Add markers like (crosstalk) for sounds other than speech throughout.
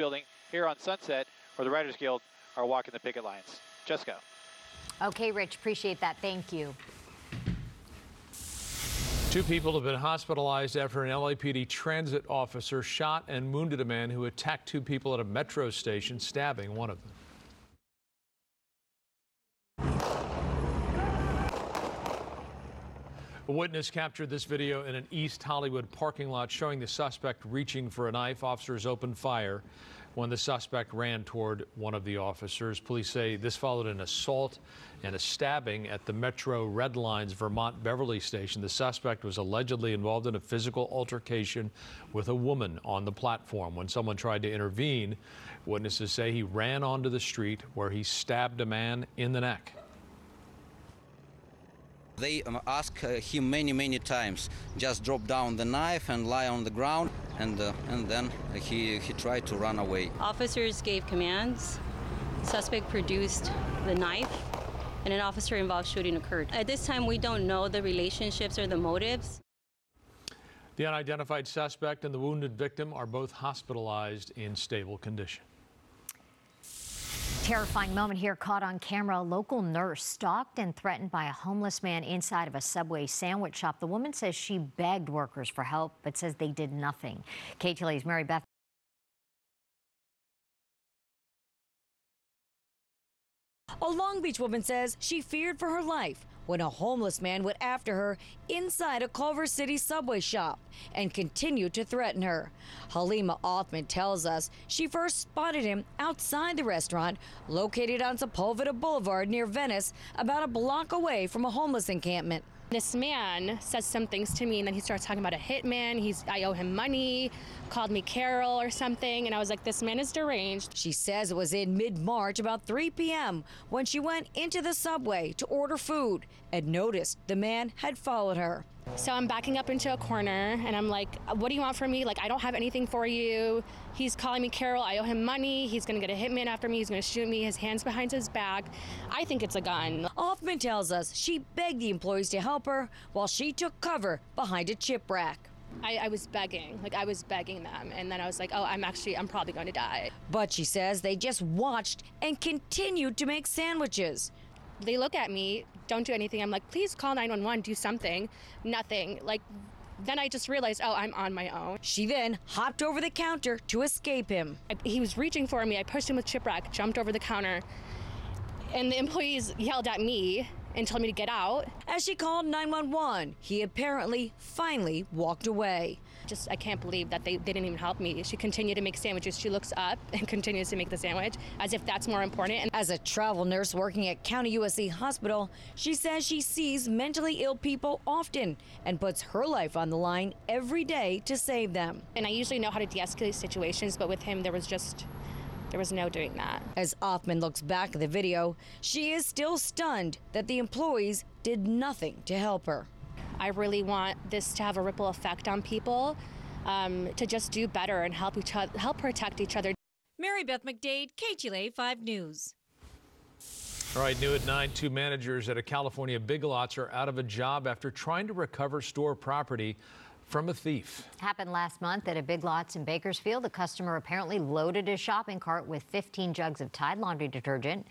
building here on Sunset, where the Writers Guild are walking the picket lines. Jessica. Okay, Rich, appreciate that. Thank you. Two people have been hospitalized after an LAPD transit officer shot and wounded a man who attacked two people at a metro station, stabbing one of them. A witness captured this video in an East Hollywood parking lot showing the suspect reaching for a knife. Officers opened fire when the suspect ran toward one of the officers. Police say this followed an assault and a stabbing at the Metro Red Line's Vermont Beverly station. The suspect was allegedly involved in a physical altercation with a woman on the platform. When someone tried to intervene, witnesses say he ran onto the street where he stabbed a man in the neck. They um, ask uh, him many, many times, just drop down the knife and lie on the ground, and uh, and then he he tried to run away. Officers gave commands. Suspect produced the knife, and an officer involved shooting occurred. At this time, we don't know the relationships or the motives. The unidentified suspect and the wounded victim are both hospitalized in stable condition. Terrifying moment here caught on camera. A local nurse stalked and threatened by a homeless man inside of a Subway sandwich shop. The woman says she begged workers for help, but says they did nothing. KTLA's Mary Beth. A Long Beach woman says she feared for her life when a homeless man went after her inside a Culver City subway shop and continued to threaten her. Halima Othman tells us she first spotted him outside the restaurant located on Sepulveda Boulevard near Venice, about a block away from a homeless encampment. This man says some things to me, and then he starts talking about a hitman. He's I owe him money, called me Carol or something, and I was like, this man is deranged. She says it was in mid March, about 3 p.m., when she went into the subway to order food and noticed the man had followed her. So I'm backing up into a corner and I'm like, what do you want from me? Like, I don't have anything for you. He's calling me Carol. I owe him money. He's going to get a hitman after me. He's going to shoot me. His hands behind his back. I think it's a gun. Othman tells us she begged the employees to help her while she took cover behind a chip rack. I, I, was begging, like I was begging them, and then I was like, "Oh, I'm actually, I'm probably going to die." But she says they just watched and continued to make sandwiches. They look at me, don't do anything. I'm like, please call 911, do something. Nothing. Like, then I just realized, oh, I'm on my own. She then hopped over the counter to escape him. I, he was reaching for me. I pushed him with chip rack, jumped over the counter, and the employees yelled at me and told me to get out. As she called 911, he apparently finally walked away. Just, I can't believe that they, they didn't even help me. She continued to make sandwiches. She looks up (laughs) and continues to make the sandwich as if that's more important. And as a travel nurse working at County USC Hospital, she says she sees mentally ill people often and puts her life on the line every day to save them. And I usually know how to de escalate situations, but with him, there was just there was no doing that. As Othman looks back at the video, she is still stunned that the employees did nothing to help her. I really want this to have a ripple effect on people, um, to just do better and help each other, help protect each other. Mary Beth McDade, KTLA 5 News. All right, new at 9, two managers at a California Big Lots are out of a job after trying to recover store property from a thief. Happened last month at a Big Lots in Bakersfield. The customer apparently loaded his shopping cart with 15 jugs of Tide laundry detergent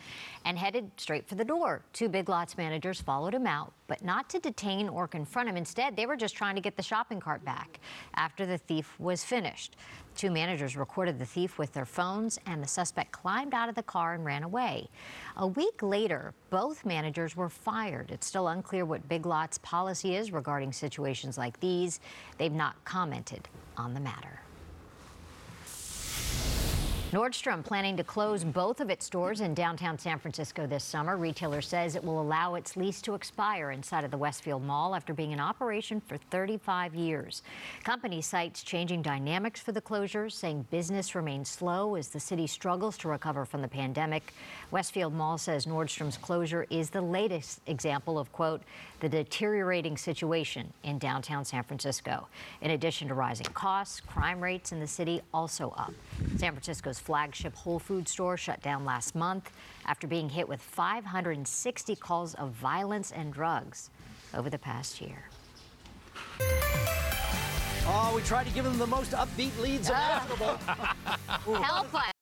and headed straight for the door. Two Big Lots managers followed him out, but not to detain or confront him. Instead, they were just trying to get the shopping cart back after the thief was finished. Two managers recorded the thief with their phones, and the suspect climbed out of the car and ran away. A week later, both managers were fired. It's still unclear what Big Lots policy is regarding situations like these. They've not commented on the matter. Nordstrom planning to close both of its stores in downtown San Francisco this summer. Retailer says it will allow its lease to expire inside of the Westfield Mall after being in operation for 35 years. Company cites changing dynamics for the closures, saying business remains slow as the city struggles to recover from the pandemic. Westfield Mall says Nordstrom's closure is the latest example of, quote, the deteriorating situation in downtown San Francisco. In addition to rising costs, crime rates in the city also up. San Francisco's flagship Whole Foods store shut down last month after being hit with 560 calls of violence and drugs over the past year. Oh, we tried to give them the most upbeat leads imaginable. Help us.